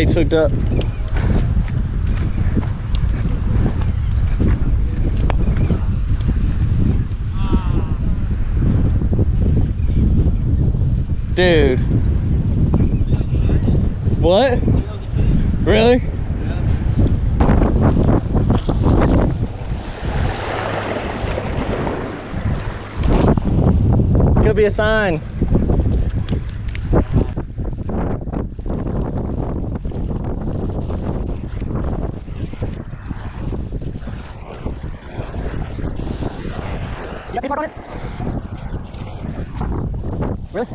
Kate's hooked up. Dude. What? Really? Could be a sign. You got paper on it? Really?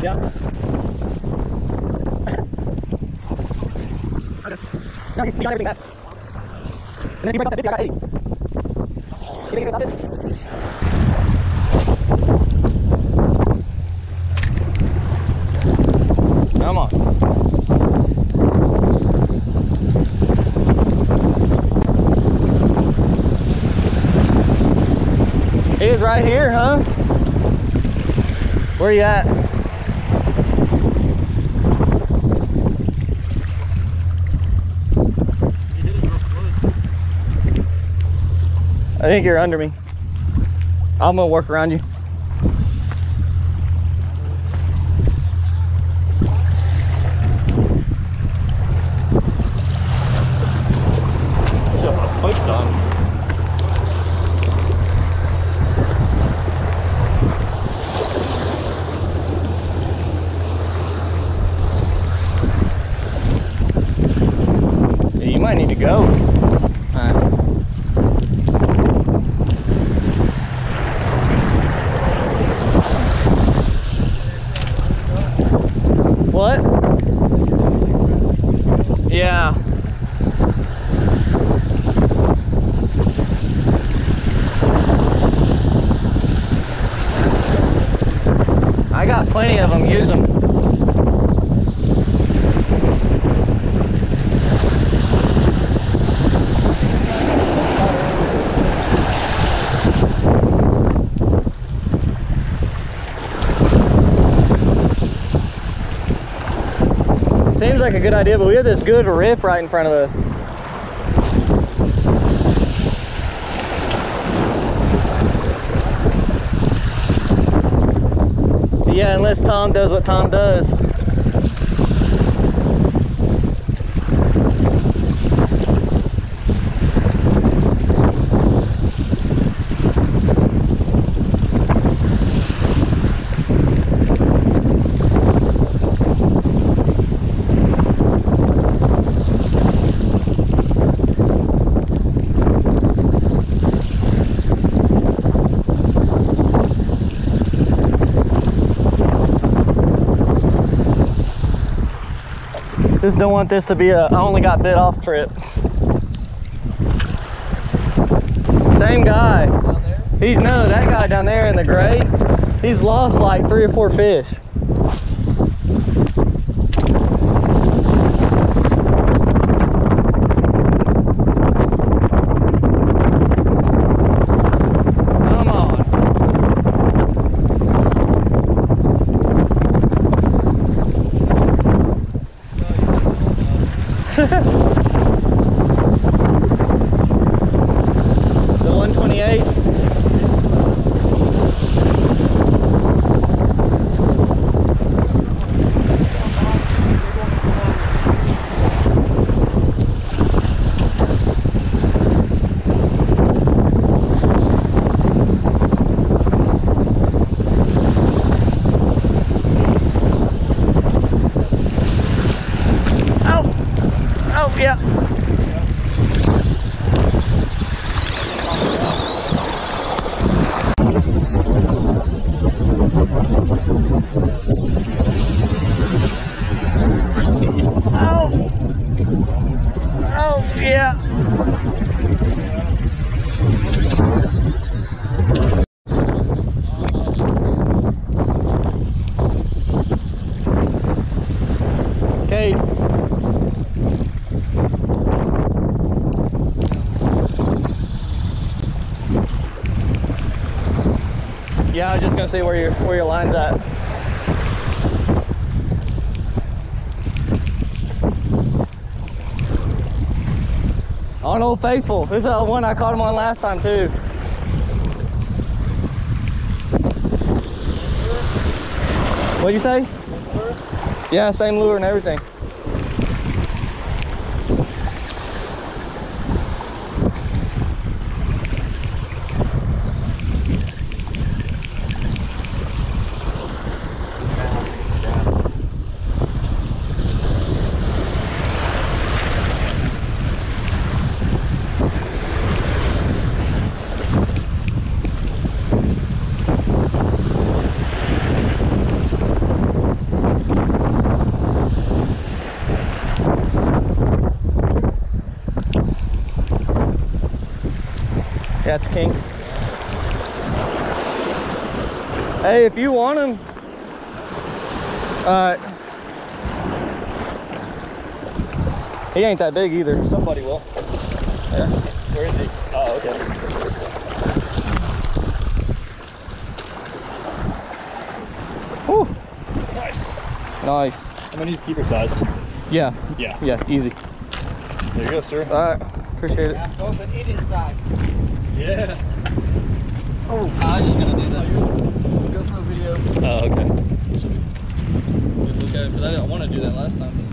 Yeah. okay. No, you got everything back. And then if you break off that 50, I got 80. You think you break off 50? Come on. Was right here, huh? Where you at? I think you're under me. I'm gonna work around you. Might need to go. What? Yeah. I got plenty of them. Use them. Like a good idea, but we have this good rip right in front of us. Yeah, unless Tom does what Tom does. Just don't want this to be a I only got bit off trip. Same guy. He's no, that guy down there in the gray, he's lost like three or four fish. Come on. The 128. Oh, oh yeah. Oh. Oh, yeah. Okay. Yeah, I was just gonna see where your where your line's at. On Old Faithful. This is the one I caught him on last time too. What'd you say? Yeah, same lure and everything. Yeah, it's king. Hey, if you want him, uh, he ain't that big either. Somebody will. Yeah. Where is he? Oh, okay. Whew, Nice. nice. I'm gonna use keeper size. Yeah, Yeah. yeah, easy. There you go, sir. All right, appreciate it. Both an it inside. Yeah. Oh, I was just gonna do that. Go for a video. Oh, okay. Look at it, 'cause I didn't want to do that last time.